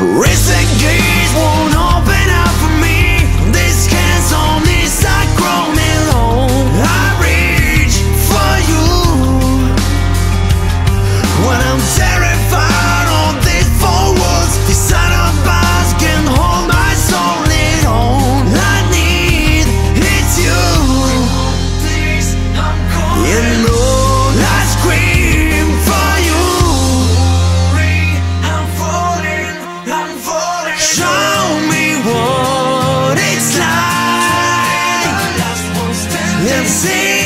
Race game! see